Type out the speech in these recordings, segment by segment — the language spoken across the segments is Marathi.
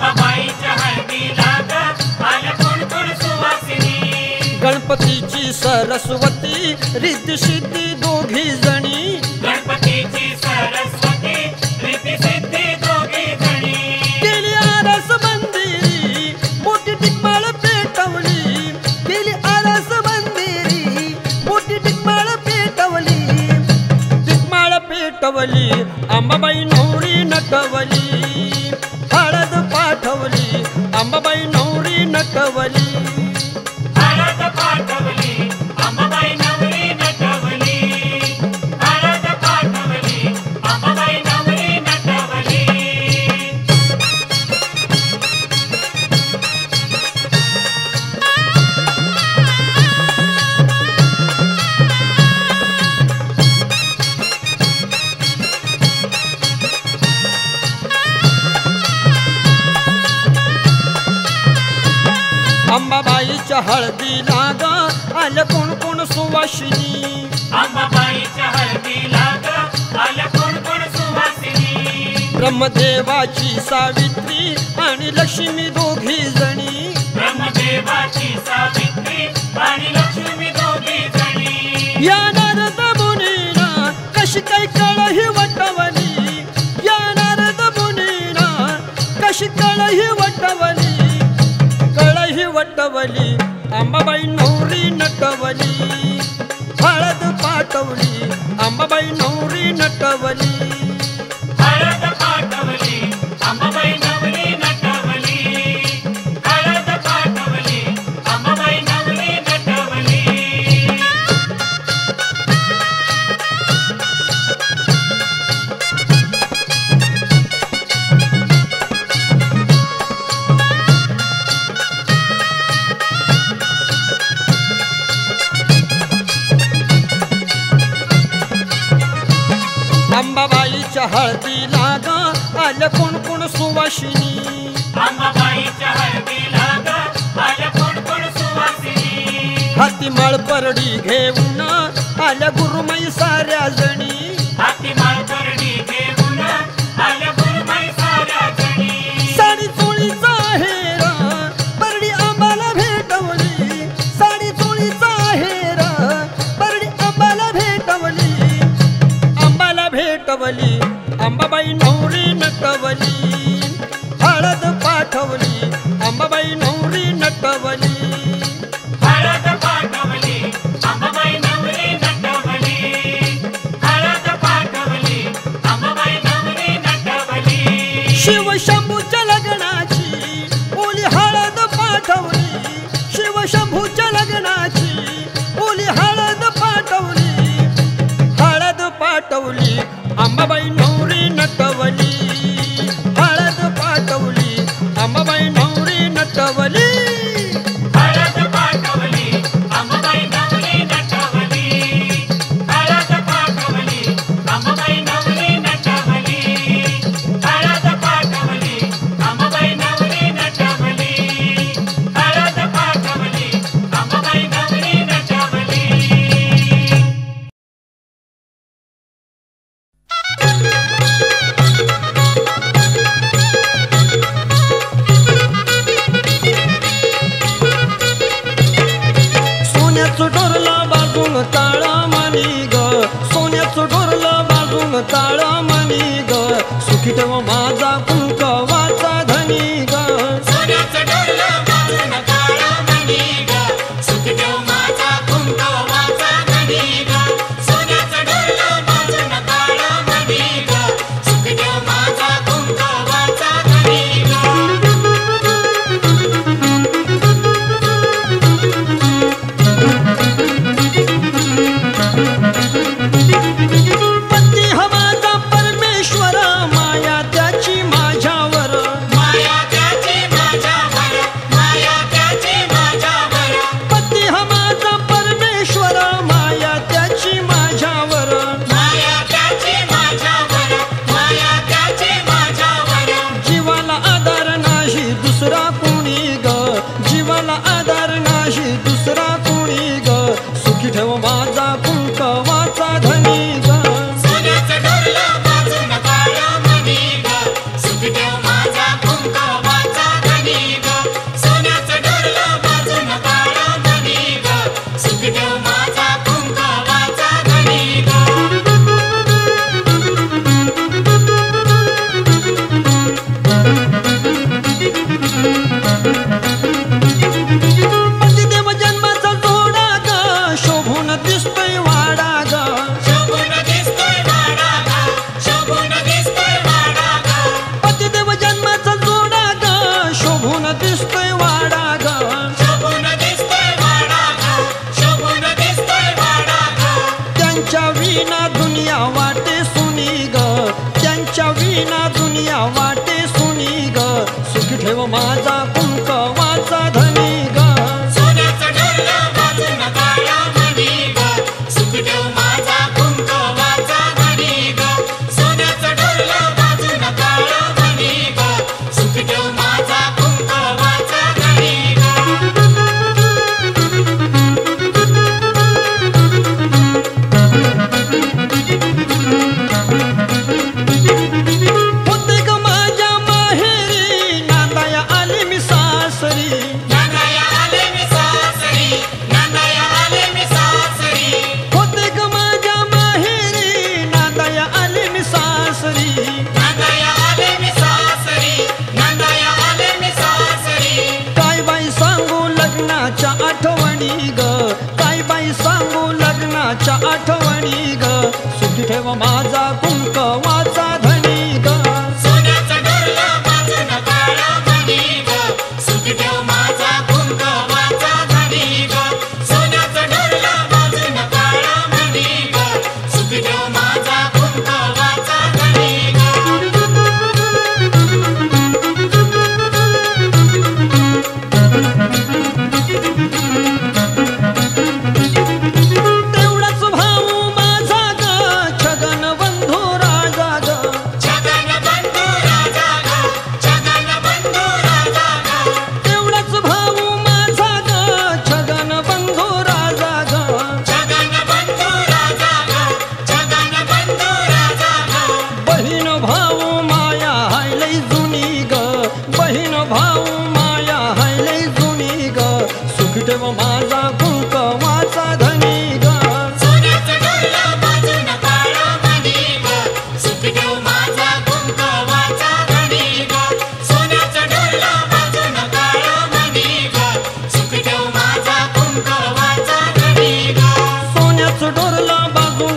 बाईच्या हळदी लाग आल कोण कोण सुवासिनी? गणपतीची सरस्वती रिद्ध सिद्धी दोघी जणी. गणपतीची सरस्वती ಅಂಬೈ ನೂರಿನ ಕವಲಿ सावित्री आणि लक्ष्मी दोघी जणी. ब्रह्मदेवाची सावित्री आणि लक्ष्मी दोघी जणी. या नारद मुनीना कशी काय कळही वटवली. या नारद मुनीना कशी कळही वटवली. कळही वटवली अंबाबाई नवरी नटवली. हळद पाठवली अंबाबाई नवरी नटवली. हाती माळ परडी घेऊन आल्या गुरुमय पाठवली. शिवशंभूच्या लग्नाची मुली हळद पाठवली. हळद पाठवली. आंबाबाई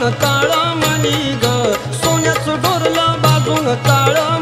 बाजून काळा मणी ग. सोन्याचं डोरला बाजून काळा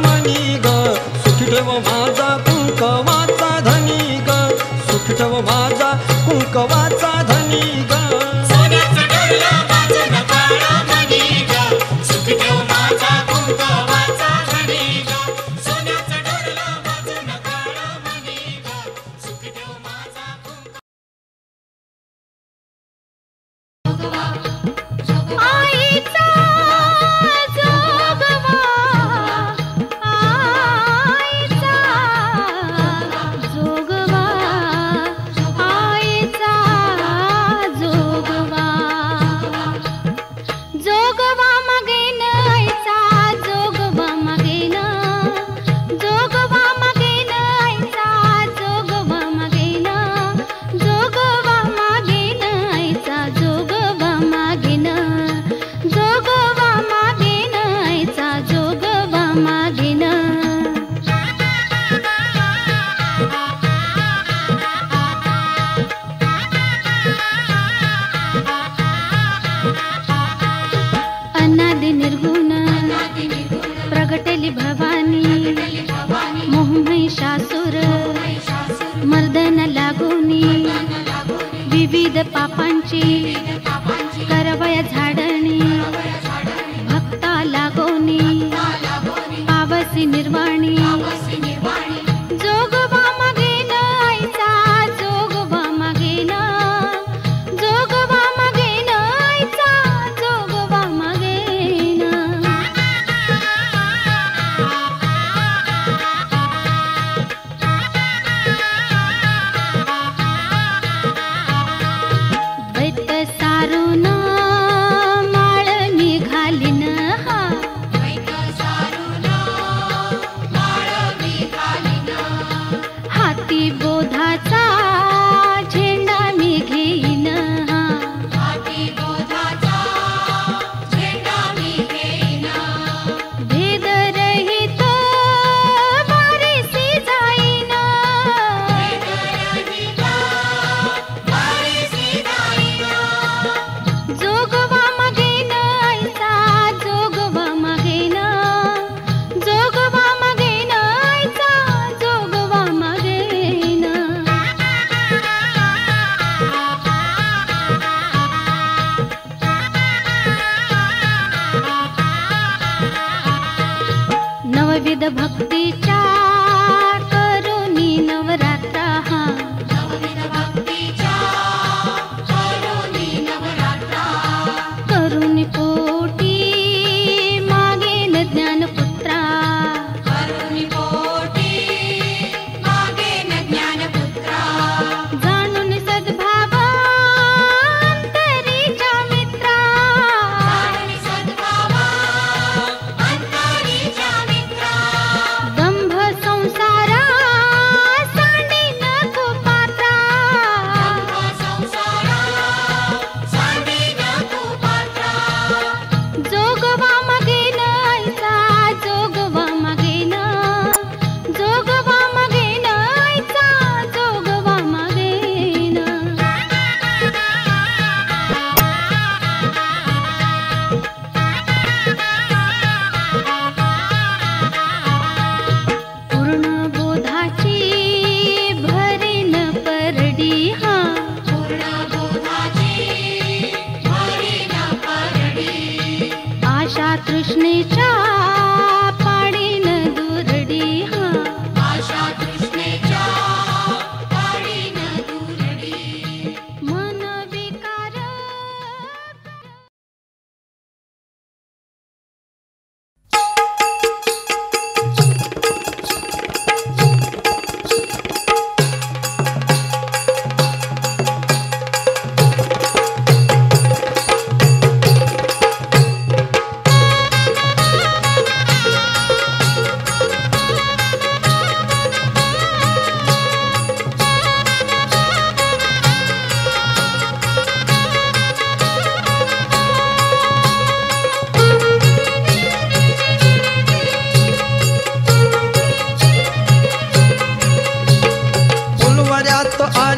ಪ್ರಾಣಿ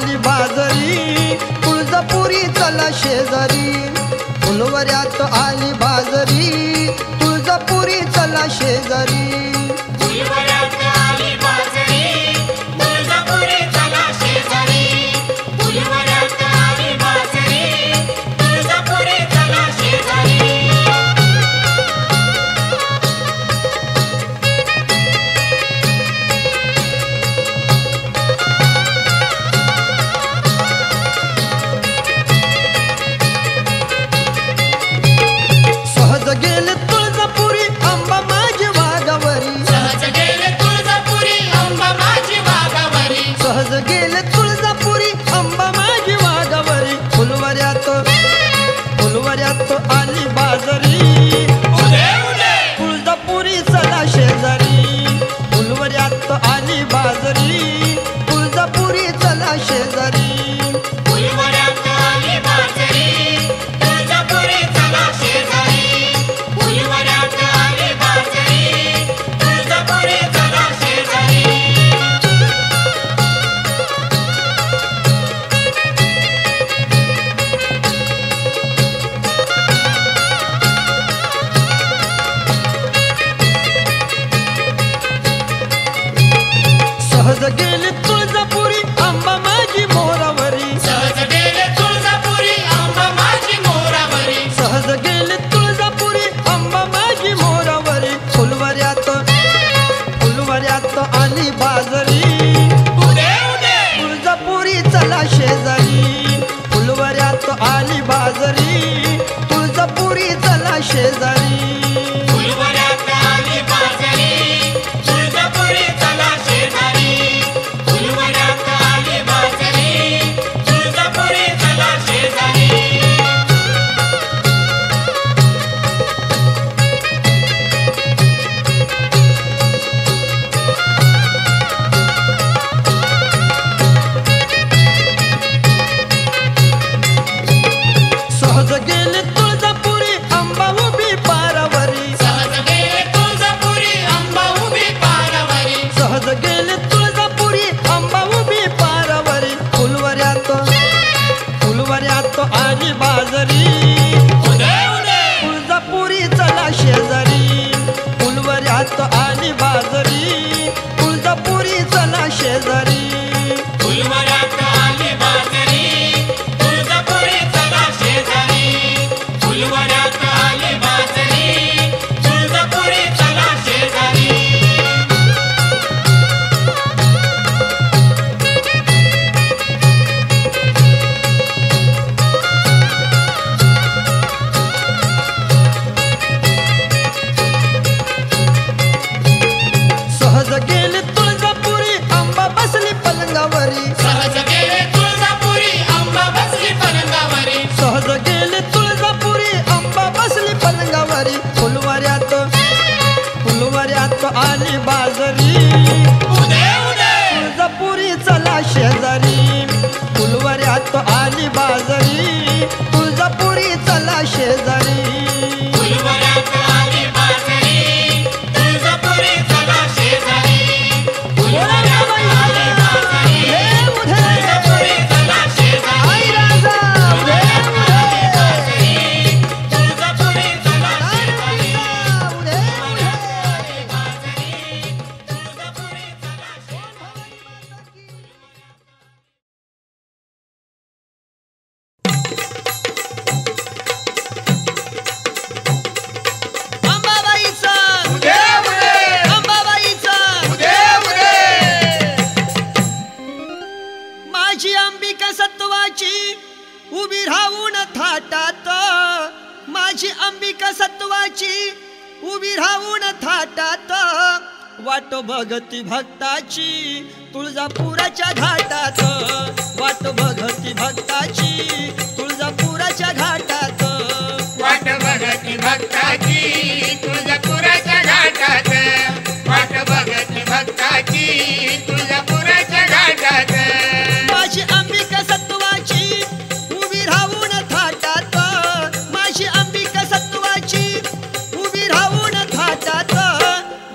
वाजली बाजरी तुळजापुरी चला शेजारी. फुलवऱ्यात आली बाजरी तुळजापुरी चला शेजारी.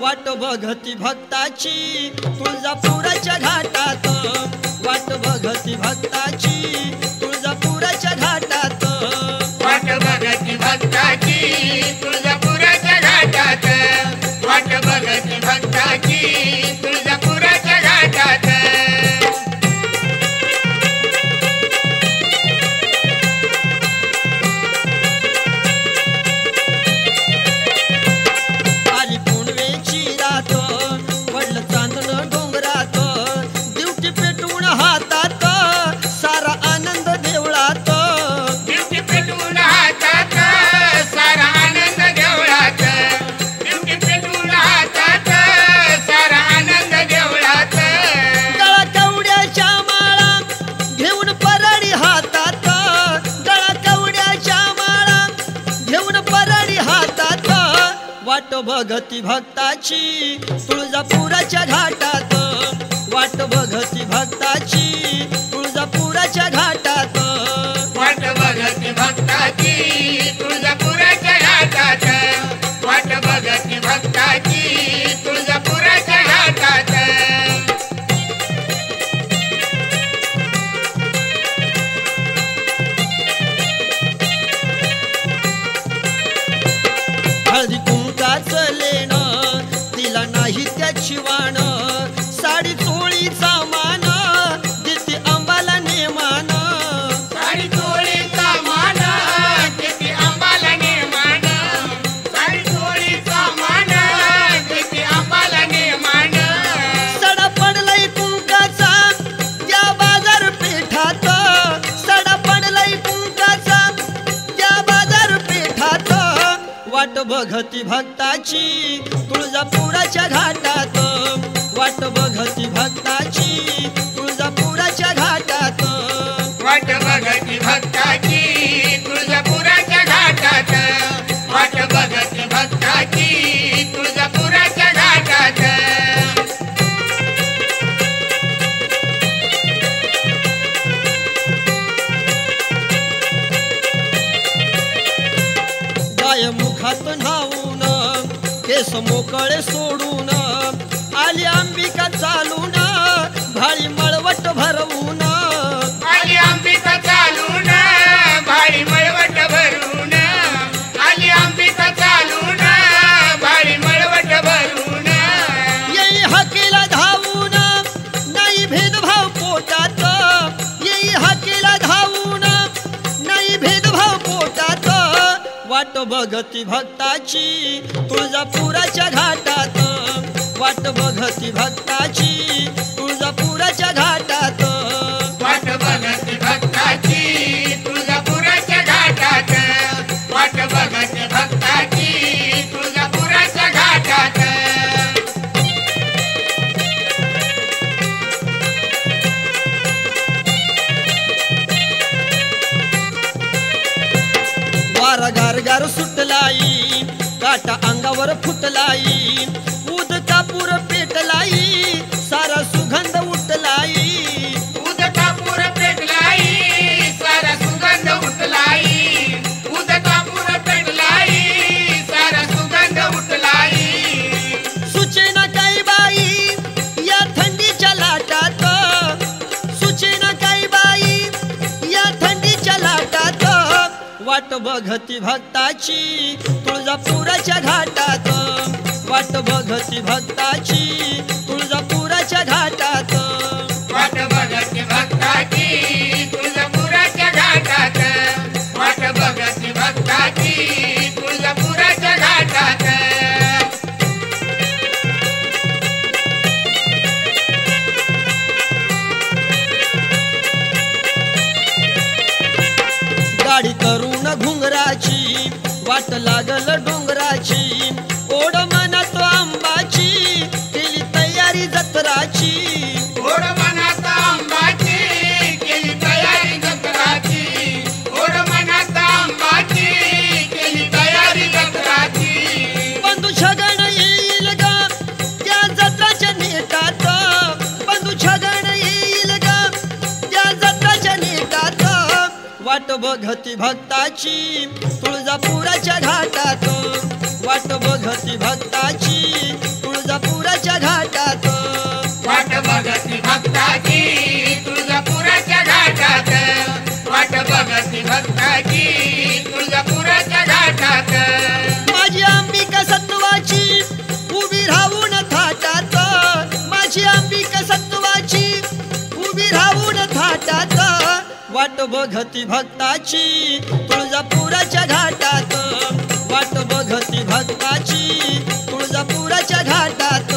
वाट बघती भक्ताची. तुळजापुराच्या घाटात वाट बघती भक्ताची. भगती भक्ताची तुळजापुराच्या घाटात बघती भक्ताची तुळजापुराच्या घाटात. वाट बघती भक्ताची तुळजापुराच्या घाटात. वाट बघती भक्ताची तुळजापुराच्या घाटात. वाट बघती भक्ताची तुळजापुराच्या घाटात. वारा गार गार सुट अंगावर फुटलाई उदकापूर पेटलाई बघती भक्ताची तुळजापुराच्या घाटात. वाट बघती भक्ताची तुळजापुराच्या घाटात. वाट बघती वाट लागल डोंगराची. ओढ बघती भक्ताची तुळजापुराच्या घाटात वाट बघती भक्ताची तुळजापुराच्या घाटात वाट बघती भक्ताची तुळजापुराच्या घाटात वाट बघती भक्ताची वाट बघती भक्ताची. तुळजापुराच्या घाटात. वाट बघती भक्ताची. तुळजापुराच्या घाटात.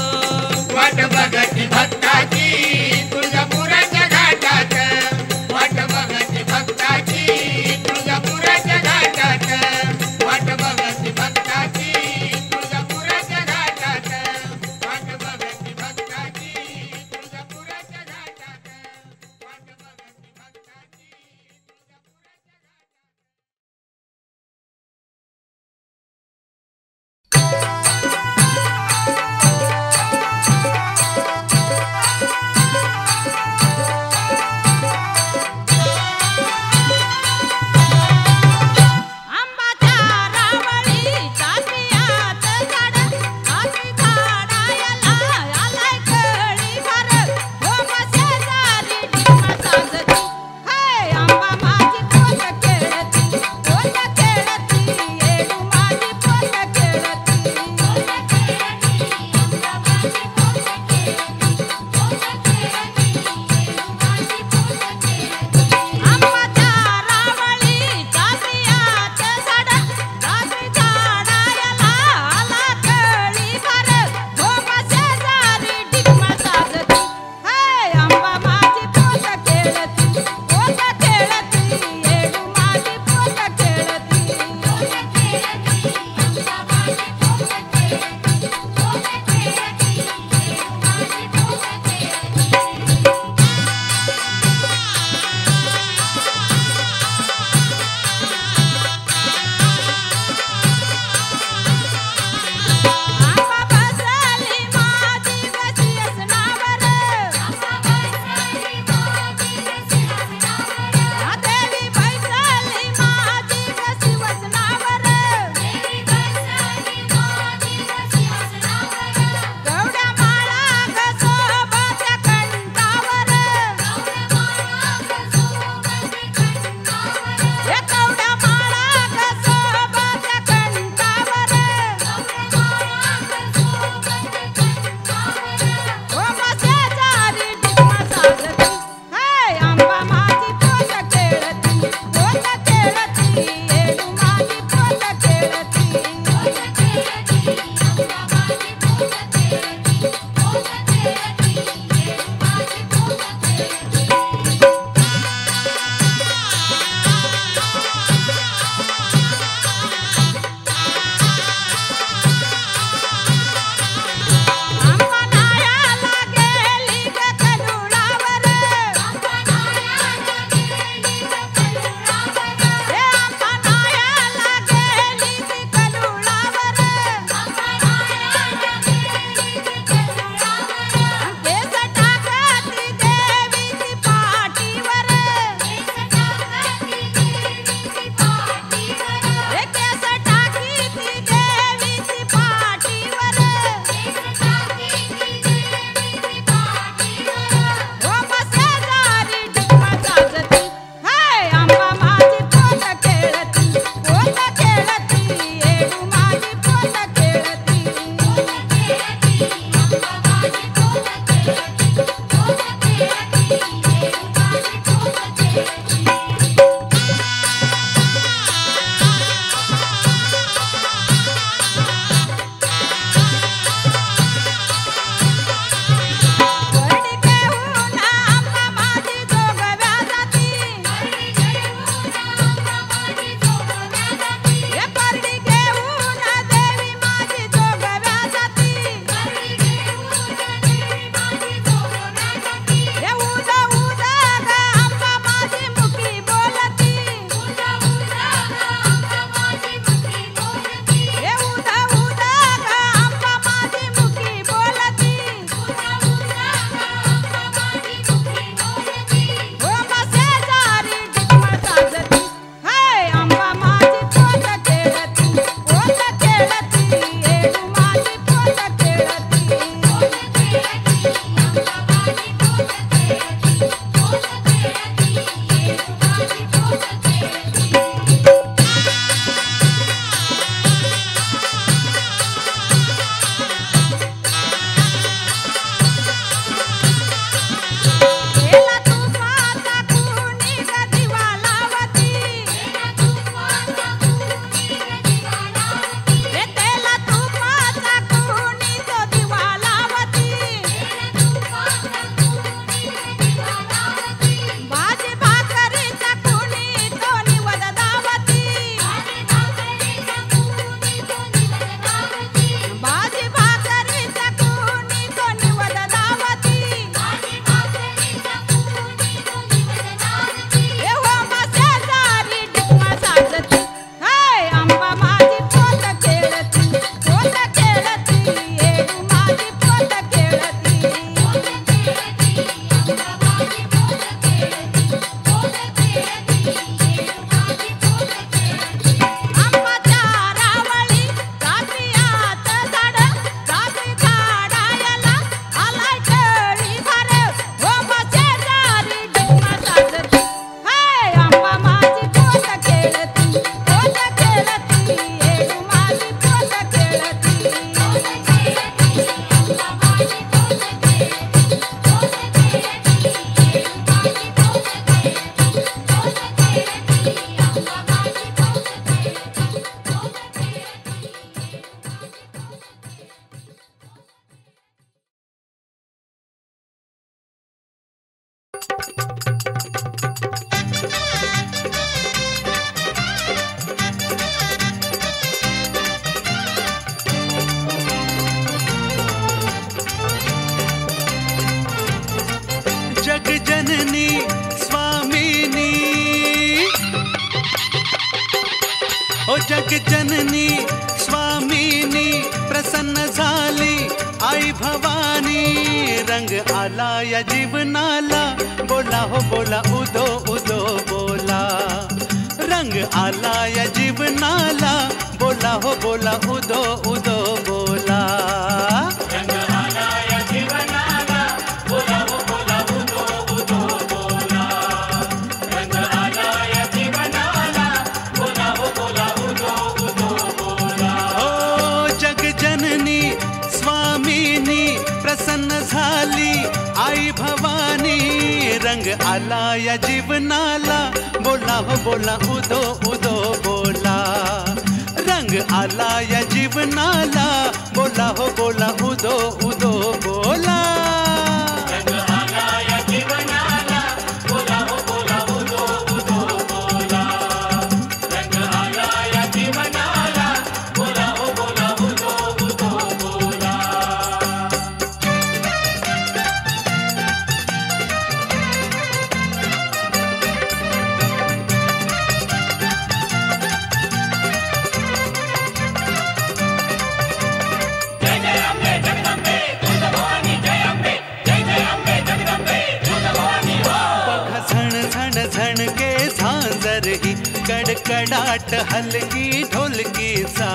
कडकडाट हलकी ढोलकीचा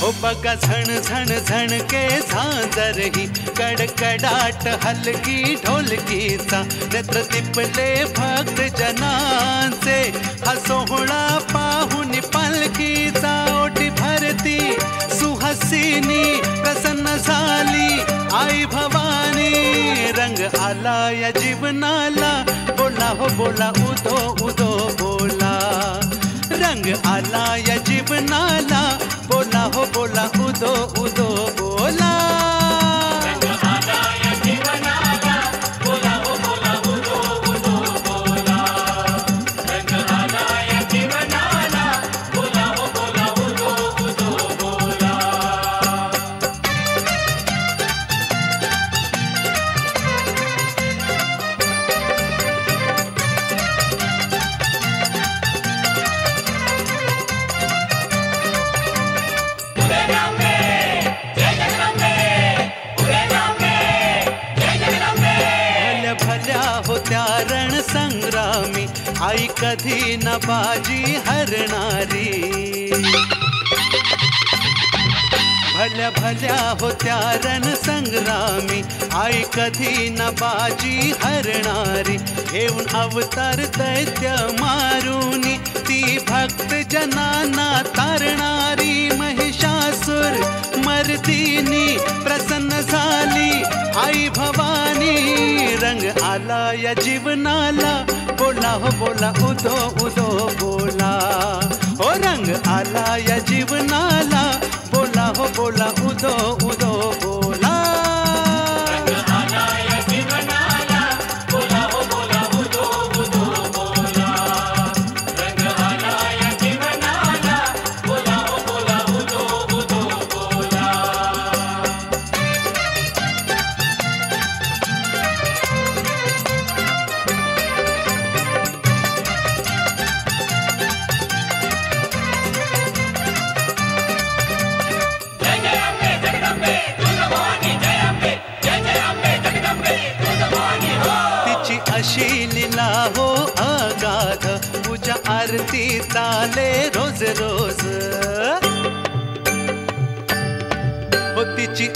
हो बघा झण झण झण के झांजर ही कडकडाट हलकी ढोलकीचा नेत्र तिपले भक्त जनांचे हा सोहळा पाहून पालखीचा ओटी भरती सुहसिनी प्रसन्न झाली आई भवानी। रंग आला या जीवनाला बोला हो बोला उदो उदो बोला. रंग आला या जीवनाला. बोला हो बोला उदो उदो संग्रामी आई कधी न बाजी हरणारी. भल्या भल्या होत्या रण संग्रामी आई कधी न बाजी हरणारी. घेऊन अवतार दैत्य मारुनी ती भक्त जनाना तारणारी. शासुर मर्दिनी प्रसन्न झाली. आई भवानी रंग आला या जीवनाला. बोला हो बोला उदो उदो बोला. हो रंग आला या जीवनाला. बोला हो बोला उदो उदो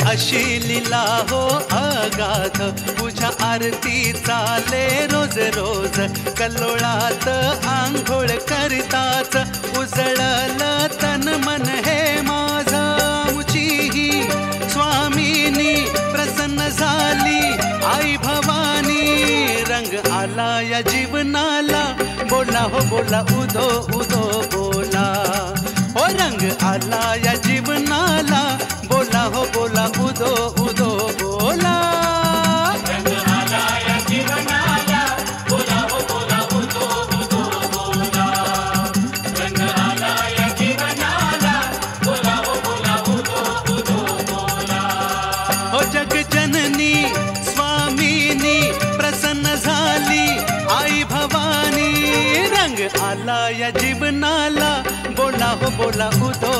अशी लीला हो अगाध. तुझ्या आरती चाले रोज रोज. कल्लोळात आंघोळ करताच. उजळलं तन मन हे माझा. मुचीही स्वामीनी प्रसन्न झाली. आई भवानी रंग आला या जीवनाला. बोला हो बोला उदो उदो बोला. हो रंग आला या जीवनाला. हो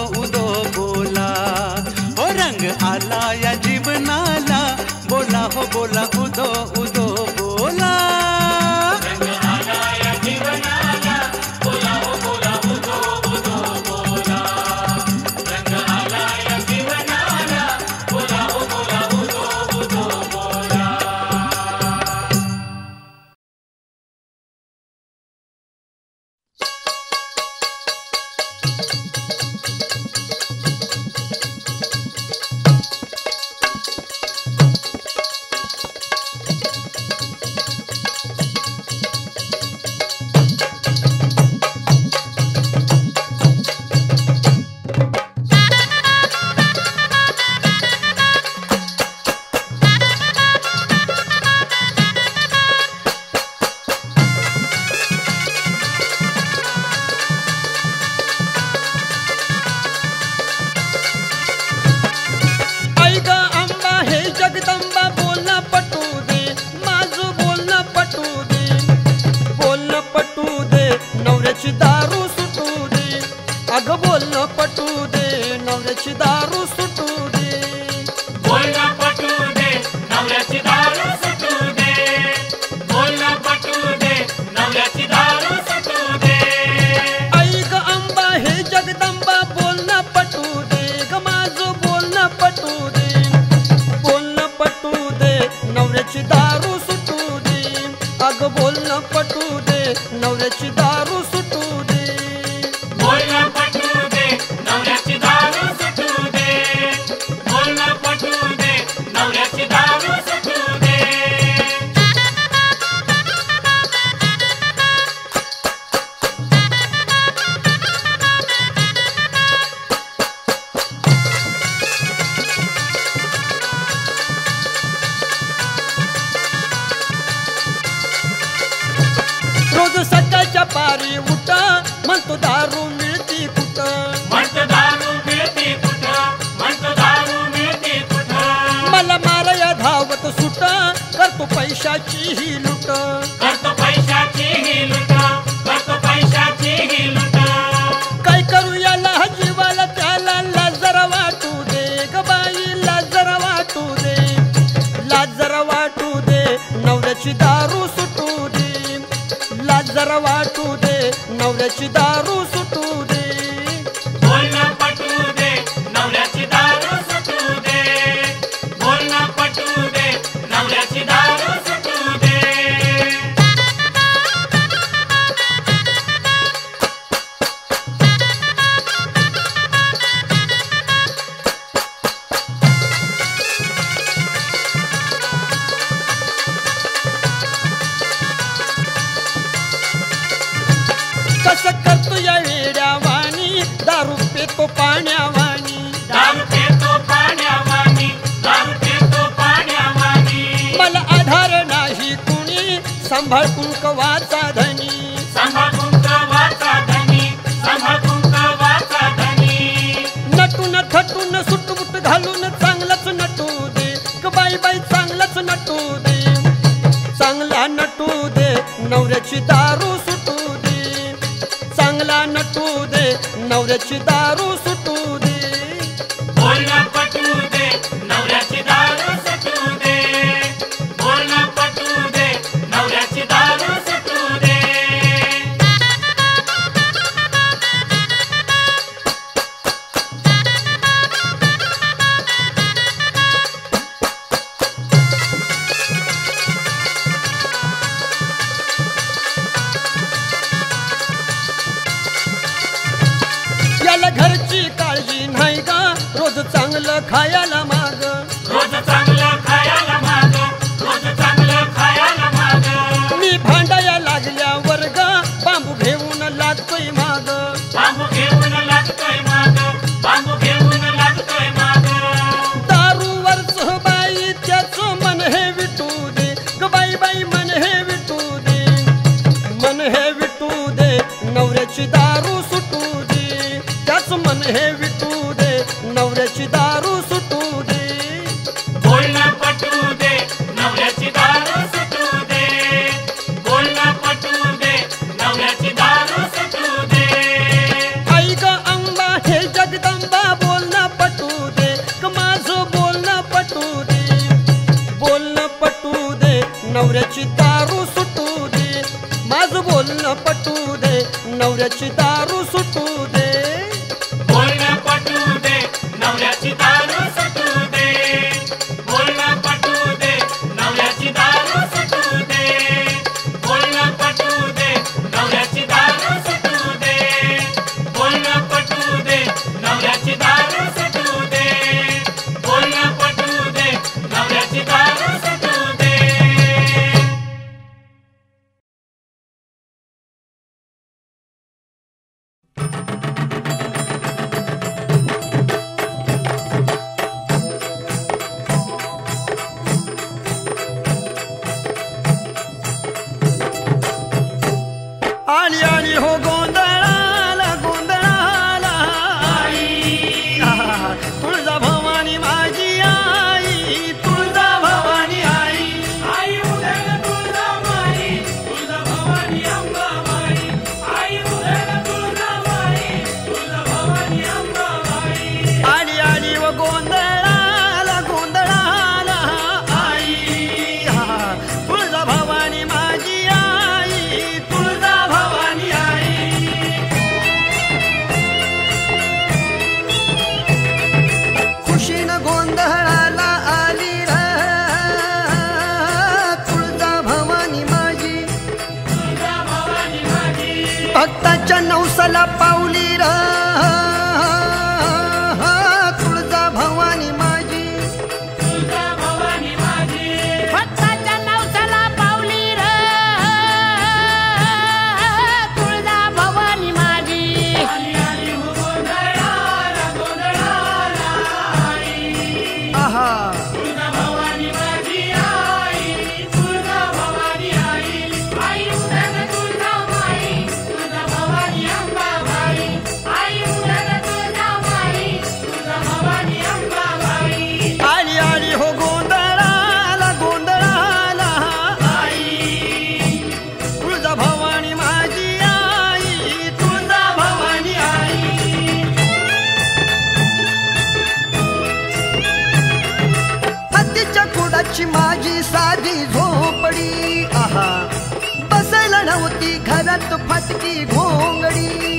honestidade. 哎呀！那。नव्हती फटकी घोंगडी.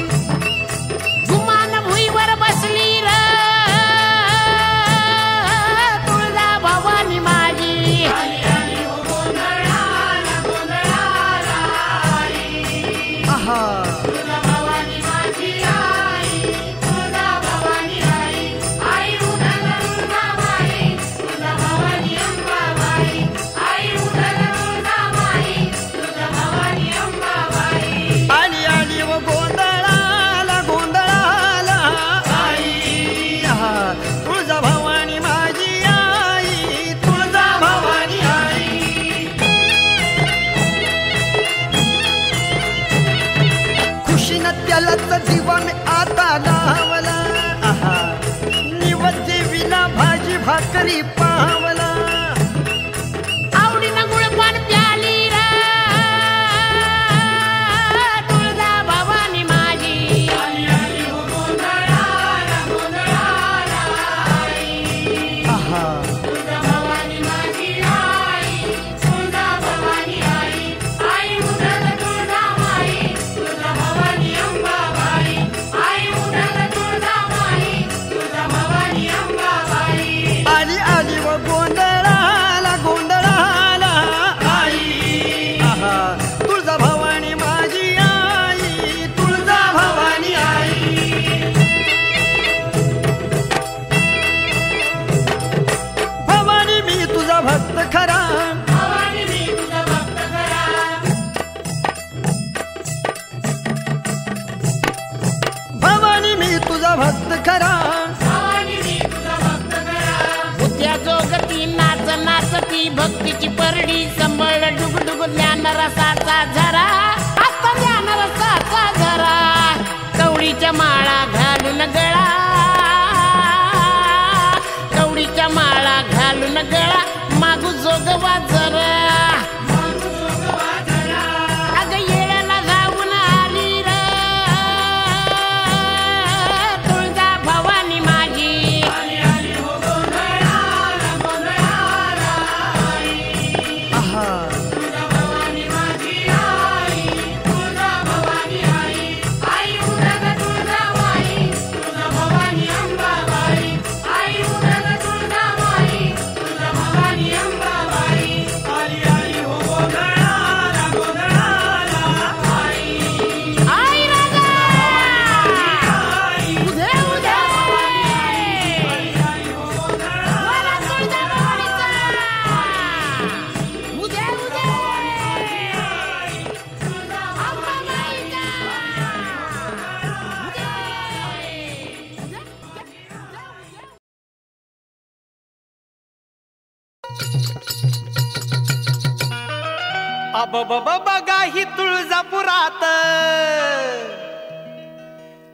अब बघा ही तुळजापुरात.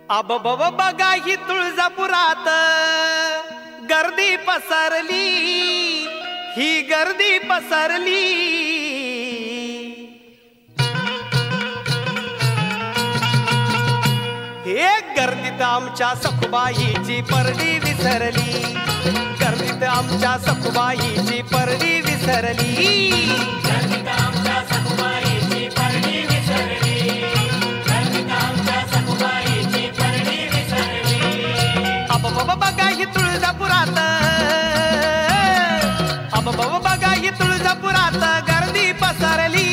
अब बब बघा ही तुळजापुरात. गर्दी पसरली ही गर्दी पसरली. हे गर्दीत आमच्या सखुबाईची परडी विसरली. गर्दीत आमच्या सखुबाईची परडी विसरली. अब बाबा बघा ही तुळजापुरात. अब बाबा बघा ही तुळजापुरात गर्दी पसरली.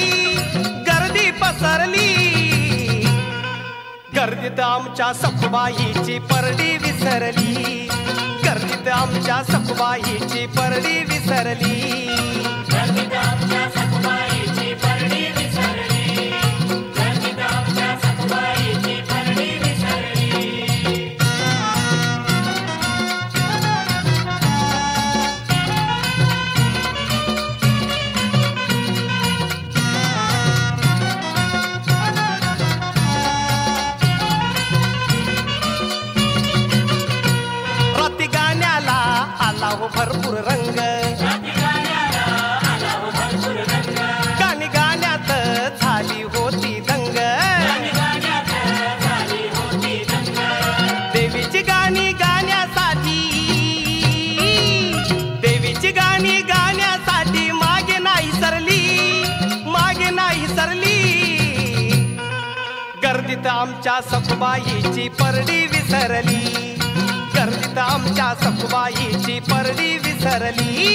गर्दी पसरली. गर्दीत आमच्या सखुबाईची परडी विसरली. गर्दीत आमच्या सखुबाईची परडी विसरली. आमच्या सखुबाईची परडी विसरली. गर्दीत आमच्या सखुबाईची परडी विसरली.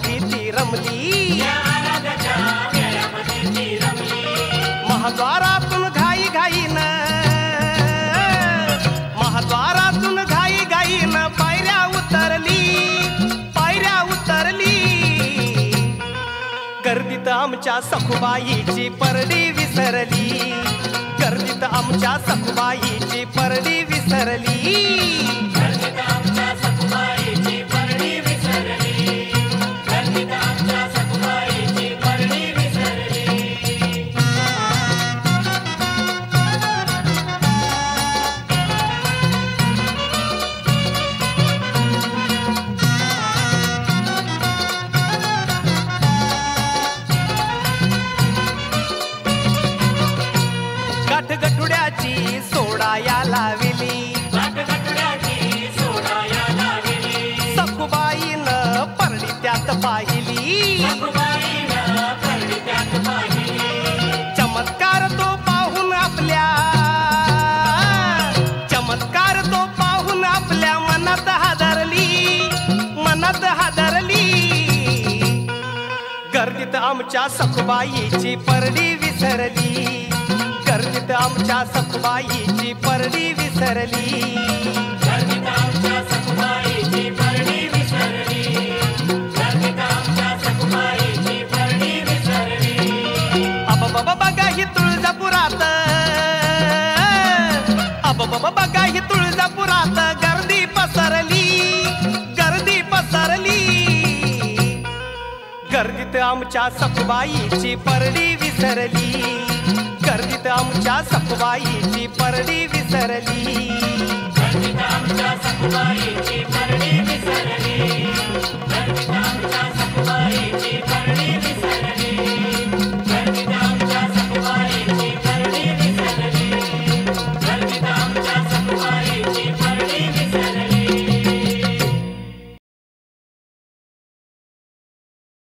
मेळ्यामध्ये ती रमली. महाद्वारातून घाई घाईन महाद्वारातून घाई घाईन पायऱ्या उतरली पायऱ्या उतरली. गर्दीत आमच्या सखुबाईची परडी विसरली गर्दीत आमच्या सखुबाईची परडी विसरली. सखबाईची परडी विसरली. गर्दीत आमच्या सखबाईची परडी विसरली. आमच्या सखुबाईची परडी विसरली. गर्दीत आमच्या सखुबाईची परडी विसरली. आमच्या सखुबाईची परडी विसरली.